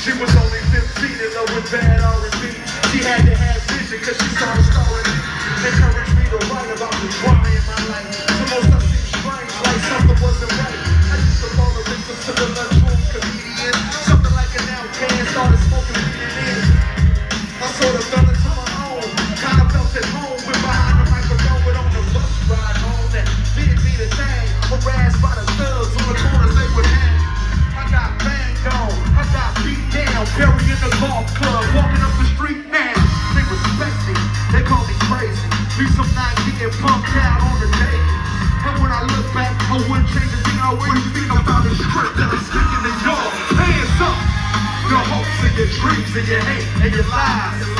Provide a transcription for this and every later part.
She was only 15 in love with bad R&B. She had to have vision cause she saw the me. Encouraged me pumped out on the day. And when I look back, I wouldn't change a thing. I wouldn't think about the script that I'm speaking to y'all. Hands up. Your hopes and your dreams and your hate and your lies.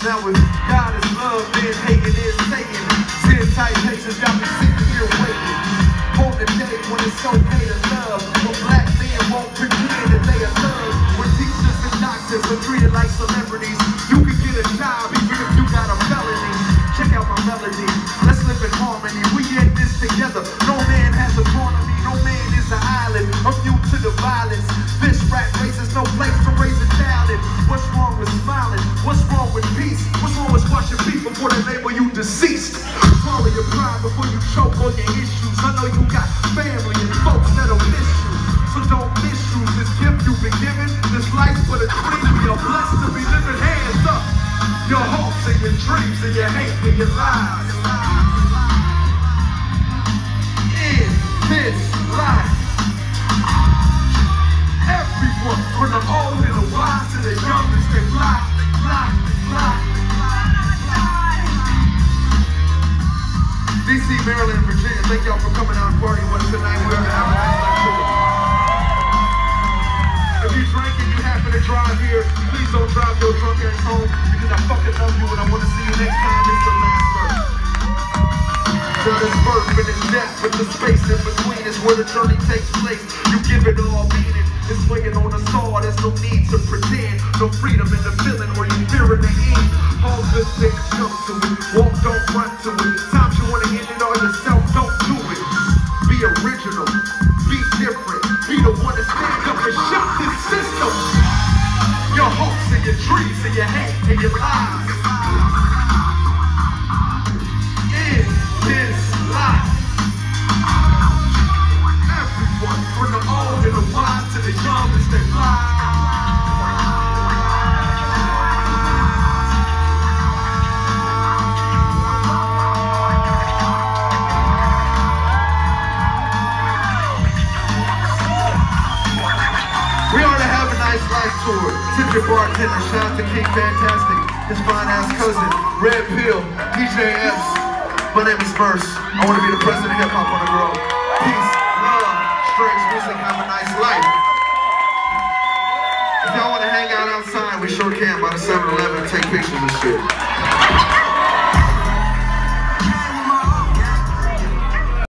Now with God is love, then hating is Satan. Sin tight patience got me sitting here waiting. On the day when it's okay to love. When black men won't pretend that they are thugs. When teachers and doctors are treated like celebrities. You can get a job even if you got a felony. Check out my melody. Let's live in harmony. We in this together. No man has autonomy. No they label you deceased? Swallow your pride before you choke on your issues. I know you got family and folks that'll miss you. So don't misuse this gift you've been given. This life for the dream. Are blessed to be living hands up. Your hopes and your dreams and your hate and your lies. Partying with us tonight. We're gonna have a nice. If you drink and you happen to drive here, please don't drive your drunk ass home because I fucking love you and I want to see you next time. It's the last verse. Now this birth and this death, but the space in between is where the journey takes place. You give it all meaning. It's swinging on a saw, there's no need to pretend. No freedom in the feeling where you fear in the end. All good things come to it. Walk, don't run to it. Times you wanna end it all yourself, don't do it. Be original, be different. Be the one to stand up and shock this system. Your hopes and your dreams and your hate and your lies. In this life. Everyone, from the old and the wise to the young, as they fly. Tour. Tip your bartender, shout out to King Fantastic, his fine ass cousin, Red Pill, DJ S. My name is MURS. I want to be the president of hip hop on the world. Peace, love, strange music, have a nice life. If y'all want to hang out outside, we sure can by the 7-Eleven and take pictures and shit.